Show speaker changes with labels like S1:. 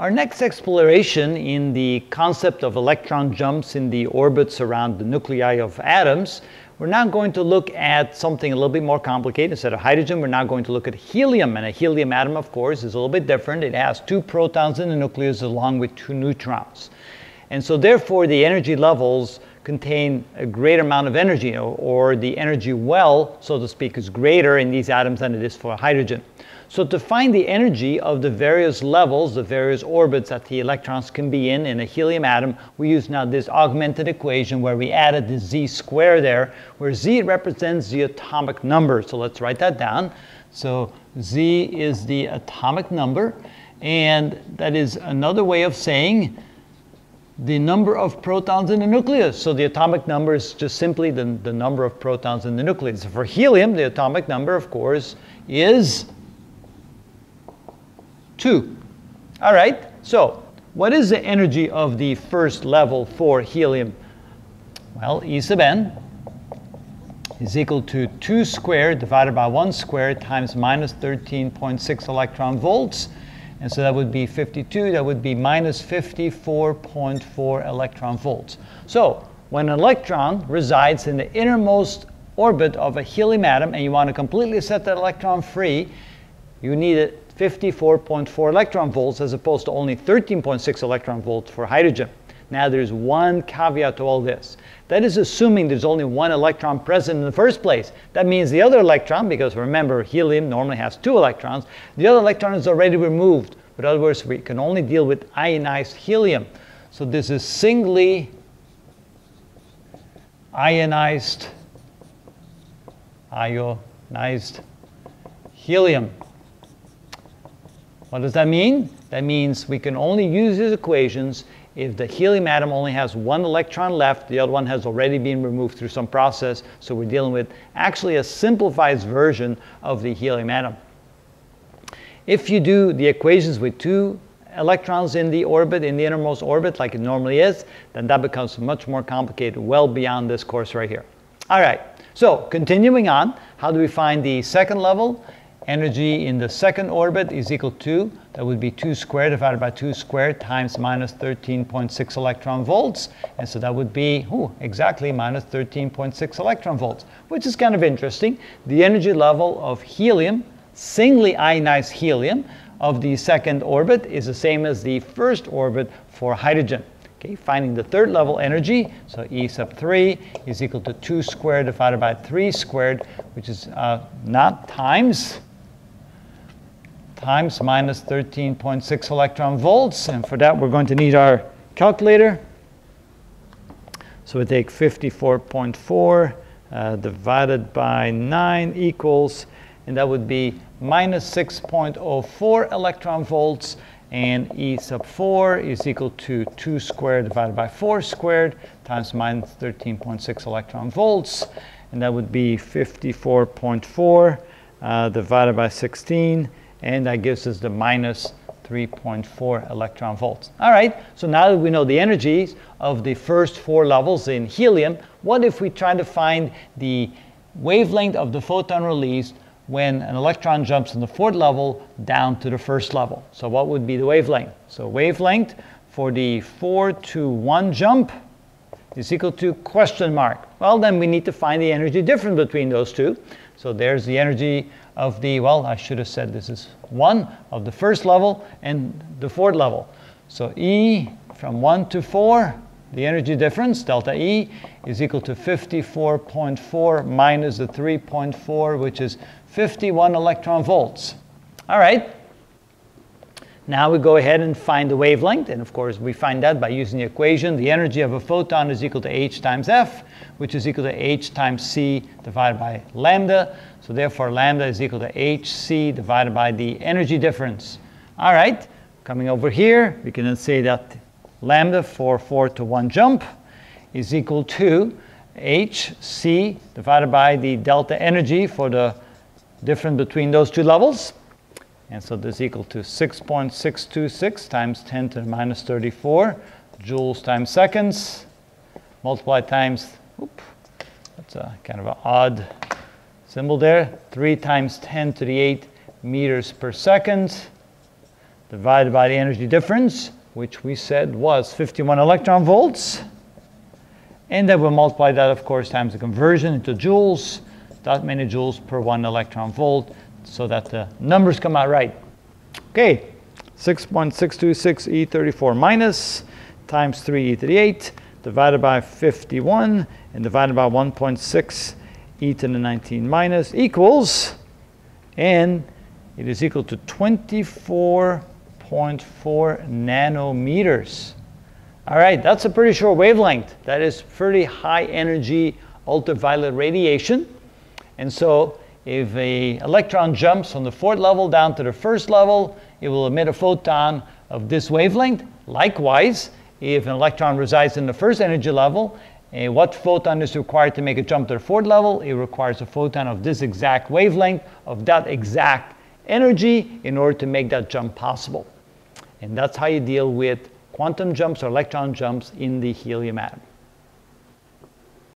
S1: Our next exploration in the concept of electron jumps in the orbits around the nuclei of atoms, we're now going to look at something a little bit more complicated. Instead of hydrogen, we're now going to look at helium. And a helium atom, of course, is a little bit different. It has two protons in the nucleus along with two neutrons. And so therefore, the energy levels contain a greater amount of energy, or the energy well, so to speak, is greater in these atoms than it is for hydrogen. So to find the energy of the various levels, the various orbits that the electrons can be in in a helium atom, we use now this augmented equation where we added the z square there, where z represents the atomic number. So let's write that down. So z is the atomic number, and that is another way of saying the number of protons in the nucleus. So the atomic number is just simply the, the number of protons in the nucleus. For helium, the atomic number, of course, is 2. All right, so what is the energy of the first level for helium? Well, E sub n is equal to 2 squared divided by 1 squared times minus 13.6 electron volts. And so that would be 52, that would be minus 54.4 electron volts. So when an electron resides in the innermost orbit of a helium atom and you want to completely set that electron free, you need 54.4 electron volts as opposed to only 13.6 electron volts for hydrogen. Now there's one caveat to all this. That is assuming there's only one electron present in the first place. That means the other electron, because remember helium normally has two electrons, the other electron is already removed. In other words, we can only deal with ionized helium. So this is singly ionized, ionized helium. What does that mean? That means we can only use these equations if the helium atom only has one electron left, the other one has already been removed through some process, so we're dealing with actually a simplified version of the helium atom. If you do the equations with two electrons in the orbit, in the innermost orbit, like it normally is, then that becomes much more complicated, well beyond this course right here. All right, so continuing on, how do we find the second level? Energy in the second orbit is equal to, that would be 2 squared divided by 2 squared times minus 13.6 electron volts. And so that would be ooh, exactly minus 13.6 electron volts, which is kind of interesting. The energy level of helium, singly ionized helium, of the second orbit is the same as the first orbit for hydrogen. Okay, finding the third level energy, so E sub 3 is equal to 2 squared divided by 3 squared, which is uh, not times times minus 13.6 electron volts. And for that, we're going to need our calculator. So we take 54.4 uh, divided by 9 equals, and that would be minus 6.04 electron volts. And E sub 4 is equal to 2 squared divided by 4 squared times minus 13.6 electron volts. And that would be 54.4 uh, divided by 16 and that gives us the minus 3.4 electron volts. All right, so now that we know the energies of the first four levels in helium, what if we try to find the wavelength of the photon released when an electron jumps from the fourth level down to the first level? So what would be the wavelength? So wavelength for the 4 to 1 jump is equal to question mark. Well, then we need to find the energy difference between those two. So there's the energy of the, well, I should have said this is 1 of the first level and the fourth level. So E from 1 to 4, the energy difference, delta E, is equal to 54.4 minus the 3.4, which is 51 electron volts. All right. Now we go ahead and find the wavelength, and of course we find that by using the equation. The energy of a photon is equal to h times f, which is equal to h times c divided by lambda. So therefore lambda is equal to hc divided by the energy difference. All right, coming over here, we can then say that lambda for 4 to 1 jump is equal to hc divided by the delta energy for the difference between those two levels. And so this is equal to 6.626 times 10 to the minus 34 joules times seconds, multiplied times, that's a kind of an odd symbol there, 3 times 10 to the 8 meters per second divided by the energy difference, which we said was 51 electron volts. And then we'll multiply that, of course, times the conversion into joules, that many joules per one electron volt, so that the numbers come out right. Okay, 6.626 E34 minus times 3 E38 divided by 51 and divided by 1.6 e to the 19 minus equals, and it is equal to 24.4 nanometers. All right, that's a pretty short wavelength. That is pretty high energy ultraviolet radiation. And so if a electron jumps from the fourth level down to the first level, it will emit a photon of this wavelength. Likewise, if an electron resides in the first energy level, uh, what photon is required to make a jump to the fourth level? It requires a photon of this exact wavelength, of that exact energy, in order to make that jump possible. And that's how you deal with quantum jumps or electron jumps in the helium atom.